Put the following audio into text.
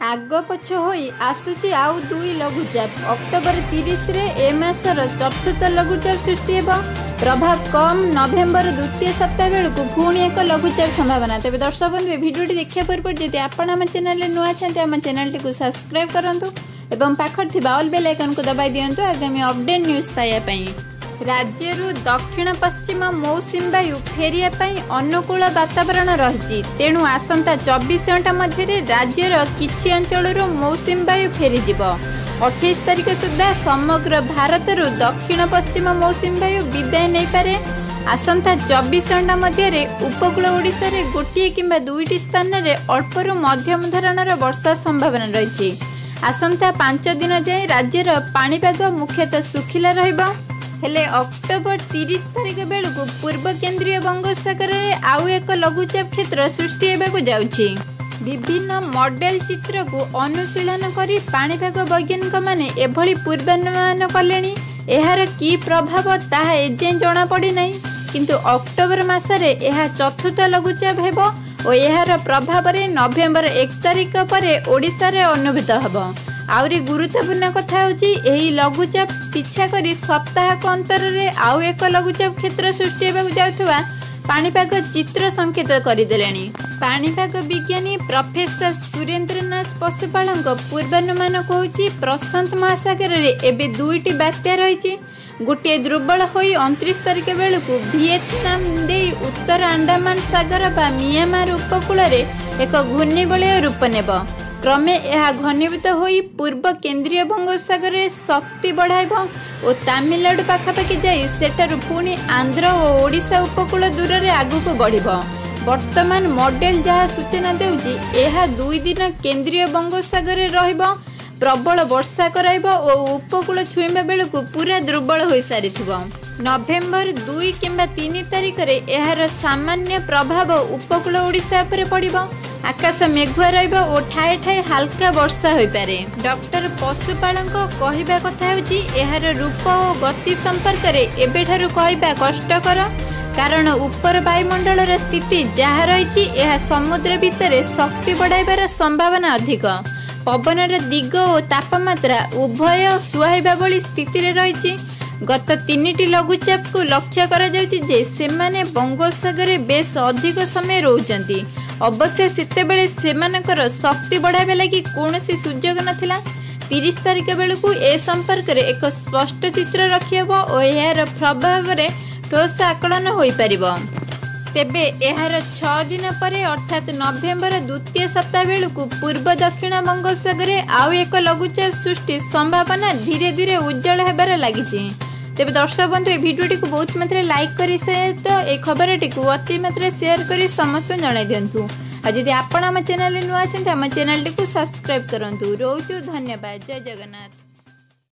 ଆଗ ପଛ ହୋଇ ଆସୁଛି ଆଉ ଦୁଇ ଲଘୁଚାପ। ଅକ୍ଟୋବର ତିରିଶରେ ଏ ମାସର ଚତୁର୍ଥ ଲଘୁଚାପ ସୃଷ୍ଟି ହେବ। ପ୍ରଭାବ କମ୍ ନଭେମ୍ବର ଦ୍ୱିତୀୟ ସପ୍ତାହ ବେଳକୁ ପୁଣି ଏକ ଲଘୁଚାପ ସମ୍ଭାବନା। ତେବେ ଦର୍ଶକ ବନ୍ଧୁ ଏ ଭିଡ଼ିଓଟି ଦେଖିବା ପୂର୍ବରୁ ଯଦି ଆପଣ ଆମ ଚ୍ୟାନେଲରେ ନୂଆ ଅଛନ୍ତି ଆମ ଚ୍ୟାନେଲଟିକୁ ସବସ୍କ୍ରାଇବ୍ କରନ୍ତୁ ଏବଂ ପାଖରେ ଥିବା ଅଲ୍ ବେଲ୍ ଆଇକନ୍କୁ ଦବାଇ ଦିଅନ୍ତୁ। ଆଗାମୀ ଅପଡେଟ୍ ନ୍ୟୁଜ୍ ପାଇବା ପାଇଁ। ରାଜ୍ୟରୁ ଦକ୍ଷିଣ ପଶ୍ଚିମ ମୌସୁମୀ ବାୟୁ ଫେରିବା ପାଇଁ ଅନୁକୂଳ ବାତାବରଣ ରହିଛି। ତେଣୁ ଆସନ୍ତା ଚବିଶ ଘଣ୍ଟା ମଧ୍ୟରେ ରାଜ୍ୟର କିଛି ଅଞ୍ଚଳରୁ ମୌସୁମୀ ବାୟୁ ଫେରିଯିବ। ଅଠେଇଶ ତାରିଖ ସୁଦ୍ଧା ସମଗ୍ର ଭାରତରୁ ଦକ୍ଷିଣ ପଶ୍ଚିମ ମୌସୁମୀ ବାୟୁ ବିଦାୟ ନେଇପାରେ। ଆସନ୍ତା ଚବିଶ ଘଣ୍ଟା ମଧ୍ୟରେ ଉପକୂଳ ଓଡ଼ିଶାରେ ଗୋଟିଏ କିମ୍ବା ଦୁଇଟି ସ୍ଥାନରେ ଅଳ୍ପରୁ ମଧ୍ୟମ ଧରଣର ବର୍ଷା ସମ୍ଭାବନା ରହିଛି। ଆସନ୍ତା ପାଞ୍ଚ ଦିନ ଯାଏଁ ରାଜ୍ୟର ପାଣିପାଗ ମୁଖ୍ୟତଃ ଶୁଖିଲା ରହିବ। ହେଲେ ଅକ୍ଟୋବର ତିରିଶ ତାରିଖ ବେଳକୁ ପୂର୍ବ କେନ୍ଦ୍ରୀୟ ବଙ୍ଗୋପସାଗରରେ ଆଉ ଏକ ଲଘୁଚାପ କ୍ଷେତ୍ର ସୃଷ୍ଟି ହେବାକୁ ଯାଉଛି। ବିଭିନ୍ନ ମଡେଲ ଚିତ୍ରକୁ ଅନୁଶୀଳନ କରି ପାଣିପାଗ ବୈଜ୍ଞାନିକମାନେ ଏଭଳି ପୂର୍ବାନୁମାନ କଲେଣି। ଏହାର କି ପ୍ରଭାବ ତାହା ଏଯାଏଁ ଜଣାପଡ଼ିନାହିଁ। କିନ୍ତୁ ଅକ୍ଟୋବର ମାସରେ ଏହା ଚତୁର୍ଥ ଲଘୁଚାପ ହେବ ଓ ଏହାର ପ୍ରଭାବରେ ନଭେମ୍ବର ଏକ ତାରିଖ ପରେ ଓଡ଼ିଶାରେ ଅନୁଭୂତ ହେବ। ଆହୁରି ଗୁରୁତ୍ୱପୂର୍ଣ୍ଣ କଥା ହେଉଛି ଏହି ଲଘୁଚାପ ପିଛା କରି ସପ୍ତାହକ ଅନ୍ତରରେ ଆଉ ଏକ ଲଘୁଚାପ କ୍ଷେତ୍ର ସୃଷ୍ଟି ହେବାକୁ ଯାଉଥିବା ପାଣିପାଗ ଚିତ୍ର ସଂକେତ କରିଦେଲେଣି। ପାଣିପାଗ ବିଜ୍ଞାନୀ ପ୍ରଫେସର ସୁରେନ୍ଦ୍ରନାଥ ପଶୁପାଳଙ୍କ ପୂର୍ବାନୁମାନ କହୁଛି ପ୍ରଶାନ୍ତ ମହାସାଗରରେ ଏବେ ଦୁଇଟି ବାତ୍ୟା ରହିଛି। ଗୋଟିଏ ଦୁର୍ବଳ ହୋଇ ଅଣତିରିଶ ତାରିଖ ବେଳକୁ ଭିଏତନାମ ଦେଇ ଉତ୍ତର ଆଣ୍ଡାମାନ ସାଗର ବା ମିଆଁମାର ଉପକୂଳରେ ଏକ ଘୂର୍ଣ୍ଣିବଳୟ ରୂପ ନେବ। କ୍ରମେ ଏହା ଘନୀଭୂତ ହୋଇ ପୂର୍ବ କେନ୍ଦ୍ରୀୟ ବଙ୍ଗୋପସାଗରରେ ଶକ୍ତି ବଢ଼ାଇବ ଓ ତାମିଲନାଡୁ ପାଖାପାଖି ଯାଇ ସେଠାରୁ ପୁଣି ଆନ୍ଧ୍ର ଓ ଓଡ଼ିଶା ଉପକୂଳ ଦୂରରେ ଆଗକୁ ବଢ଼ିବ। ବର୍ତ୍ତମାନ ମଡେଲ ଯାହା ସୂଚନା ଦେଉଛି ଏହା ଦୁଇ ଦିନ କେନ୍ଦ୍ରୀୟ ବଙ୍ଗୋପସାଗରରେ ରହିବ ପ୍ରବଳ ବର୍ଷା କରାଇବ ଓ ଉପକୂଳ ଛୁଇଁବା ବେଳକୁ ପୁରା ଦୁର୍ବଳ ହୋଇସାରିଥିବ। ନଭେମ୍ବର ଦୁଇ କିମ୍ବା ତିନି ତାରିଖରେ ଏହାର ସାମାନ୍ୟ ପ୍ରଭାବ ଉପକୂଳ ଓଡ଼ିଶା ଉପରେ ପଡ଼ିବ। ଆକାଶ ମେଘୁଆ ରହିବ ଓ ଠାଏ ଠାଏ ହାଲକା ବର୍ଷା ହୋଇପାରେ ଡକ୍ଟର ପଶୁପାଳଙ୍କ କହିବା କଥା ହେଉଛି ଏହାର ରୂପ ଓ ଗତି ସମ୍ପର୍କରେ ଏବେଠାରୁ କହିବା କଷ୍ଟକର। କାରଣ ଉପର ବାୟୁମଣ୍ଡଳର ସ୍ଥିତି ଯାହା ରହିଛି ଏହା ସମୁଦ୍ର ଭିତରେ ଶକ୍ତି ବଢ଼ାଇବାର ସମ୍ଭାବନା ଅଧିକ। ପବନର ଦିଗ ଓ ତାପମାତ୍ରା ଉଭୟ ସୁହାଇବା ଭଳି ସ୍ଥିତିରେ ରହିଛି। ଗତ ତିନିଟି ଲଘୁଚାପକୁ ଲକ୍ଷ୍ୟ କରାଯାଉଛି ଯେ ସେମାନେ ବଙ୍ଗୋପସାଗରରେ ବେଶ ଅଧିକ ସମୟ ରହୁଛନ୍ତି। ଅବଶ୍ୟ ସେତେବେଳେ ସେମାନଙ୍କର ଶକ୍ତି ବଢ଼ାଇବା ଲାଗି କୌଣସି ସୁଯୋଗ ନଥିଲା। ତିରିଶ ତାରିଖ ବେଳକୁ ଏ ସମ୍ପର୍କରେ ଏକ ସ୍ପଷ୍ଟ ଚିତ୍ର ରଖିହେବ ଓ ଏହାର ପ୍ରଭାବରେ ଠୋସ୍ ଆକଳନ ହୋଇପାରିବ। ତେବେ ଏହାର ଛଅ ଦିନ ପରେ ଅର୍ଥାତ୍ ନଭେମ୍ବର ଦ୍ୱିତୀୟ ସପ୍ତାହ ବେଳକୁ ପୂର୍ବ ଦକ୍ଷିଣ ବଙ୍ଗୋପସାଗରରେ ଆଉ ଏକ ଲଘୁଚାପ ସୃଷ୍ଟି ସମ୍ଭାବନା ଧୀରେ ଧୀରେ ଉଜ୍ଜଳ ହେବାରେ ଲାଗିଛି। ତେବେ ଦର୍ଶକ ବନ୍ଧୁ ଏ ଭିଡ଼ିଓଟିକୁ ବହୁତ ମାତ୍ରାରେ ଲାଇକ୍ କରି ସହିତ এই ଖବରଟିକୁ ଅତି ମାତ୍ରାରେ ସେୟାର କରି ସମସ୍ତଙ୍କୁ ଜଣାଇ ଦିଅନ୍ତୁ। ଆଉ ଯଦି ଆପଣ ଆମ ଚ୍ୟାନେଲରେ ନୂଆ ଅଛନ୍ତି ଆମ ଚ୍ୟାନେଲଟିକୁ ସବସ୍କ୍ରାଇବ୍ କରନ୍ତୁ। ରହୁଛୁ ଧନ୍ୟବାଦ। ଜୟ ଜଗନ୍ନାଥ।